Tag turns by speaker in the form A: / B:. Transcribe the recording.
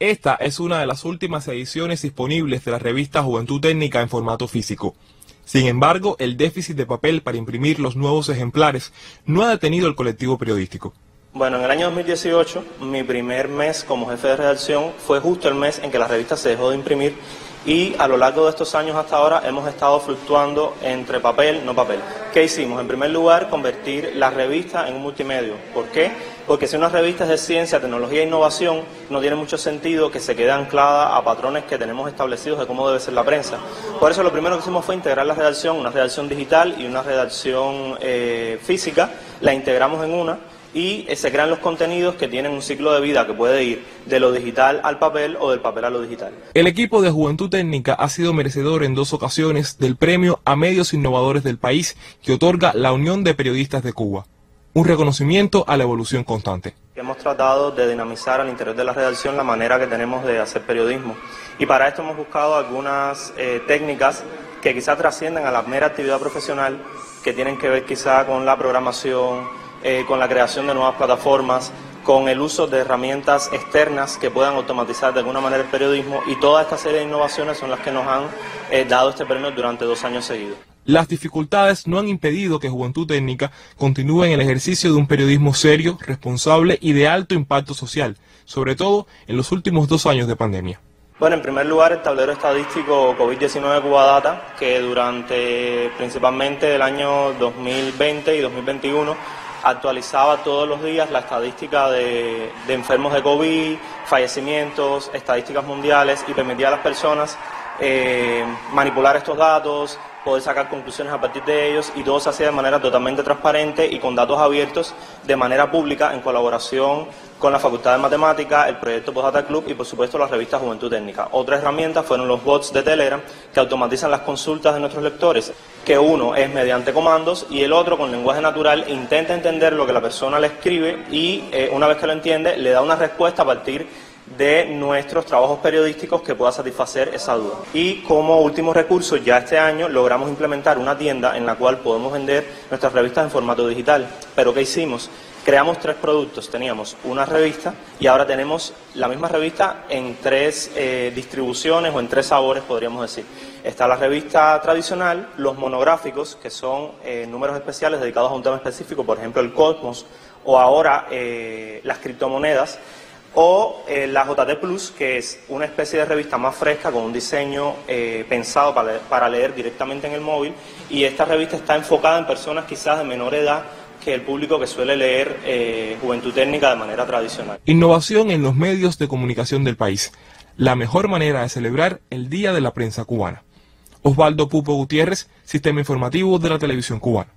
A: Esta es una de las últimas ediciones disponibles de la revista Juventud Técnica en formato físico. Sin embargo, el déficit de papel para imprimir los nuevos ejemplares no ha detenido el colectivo periodístico.
B: Bueno, en el año 2018, mi primer mes como jefe de redacción fue justo el mes en que la revista se dejó de imprimir y a lo largo de estos años hasta ahora hemos estado fluctuando entre papel, no papel. ¿Qué hicimos? En primer lugar, convertir la revista en un multimedio. ¿Por qué? Porque si una revista es de ciencia, tecnología e innovación, no tiene mucho sentido que se quede anclada a patrones que tenemos establecidos de cómo debe ser la prensa. Por eso lo primero que hicimos fue integrar la redacción, una redacción digital y una redacción eh, física, la integramos en una y se crean los contenidos que tienen un ciclo de vida que puede ir de lo digital al papel o del papel a lo digital.
A: El equipo de Juventud Técnica ha sido merecedor en dos ocasiones del premio a medios innovadores del país que otorga la Unión de Periodistas de Cuba. Un reconocimiento a la evolución constante.
B: Hemos tratado de dinamizar al interior de la redacción la manera que tenemos de hacer periodismo y para esto hemos buscado algunas eh, técnicas que quizá trascienden a la mera actividad profesional, que tienen que ver quizá con la programación, eh, con la creación de nuevas plataformas, con el uso de herramientas externas que puedan automatizar de alguna manera el periodismo y toda esta serie de innovaciones son las que nos han eh, dado este premio durante dos años seguidos.
A: Las dificultades no han impedido que Juventud Técnica continúe en el ejercicio de un periodismo serio, responsable y de alto impacto social, sobre todo en los últimos dos años de pandemia.
B: Bueno, en primer lugar, el tablero estadístico COVID-19 Cubadata, que durante principalmente el año 2020 y 2021 actualizaba todos los días la estadística de, enfermos de COVID, fallecimientos, estadísticas mundiales y permitía a las personas eh, manipular estos datos, poder sacar conclusiones a partir de ellos y todo se hacía de manera totalmente transparente y con datos abiertos de manera pública en colaboración con la Facultad de Matemática, el proyecto Postdata Club y por supuesto la revista Juventud Técnica. Otra herramienta fueron los bots de Telegram que automatizan las consultas de nuestros lectores, que uno es mediante comandos y el otro con lenguaje natural intenta entender lo que la persona le escribe y eh, una vez que lo entiende le da una respuesta a partir de nuestros trabajos periodísticos que pueda satisfacer esa duda. Y como último recurso, ya este año logramos implementar una tienda en la cual podemos vender nuestras revistas en formato digital. Pero ¿qué hicimos? creamos tres productos. Teníamos una revista y ahora tenemos la misma revista en tres eh, distribuciones o en tres sabores, podríamos decir. Está la revista tradicional, los monográficos, que son eh, números especiales dedicados a un tema específico, por ejemplo el cosmos, o ahora eh, las criptomonedas, o la JT Plus, que es una especie de revista más fresca con un diseño pensado para para leer directamente en el móvil. Y esta revista está enfocada en personas quizás de menor edad que el público que suele leer eh, Juventud Técnica de manera tradicional.
A: Innovación en los medios de comunicación del país. La mejor manera de celebrar el Día de la Prensa Cubana. Osvaldo Pupo Gutiérrez, Sistema Informativo de la Televisión Cubana.